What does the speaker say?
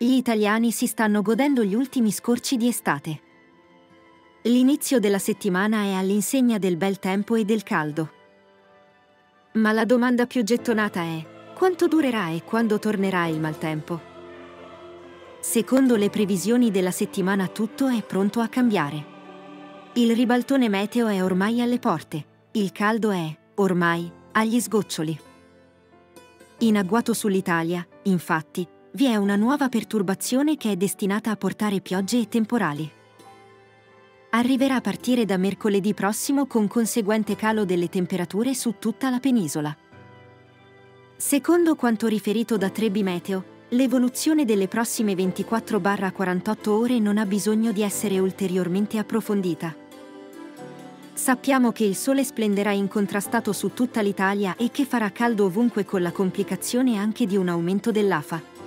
Gli italiani si stanno godendo gli ultimi scorci di estate. L'inizio della settimana è all'insegna del bel tempo e del caldo. Ma la domanda più gettonata è quanto durerà e quando tornerà il maltempo? Secondo le previsioni della settimana tutto è pronto a cambiare. Il ribaltone meteo è ormai alle porte, il caldo è, ormai, agli sgoccioli. In agguato sull'Italia, infatti, vi è una nuova perturbazione che è destinata a portare piogge e temporali. Arriverà a partire da mercoledì prossimo con conseguente calo delle temperature su tutta la penisola. Secondo quanto riferito da Trebi Meteo, l'evoluzione delle prossime 24-48 ore non ha bisogno di essere ulteriormente approfondita. Sappiamo che il sole splenderà incontrastato su tutta l'Italia e che farà caldo ovunque con la complicazione anche di un aumento dell'afa.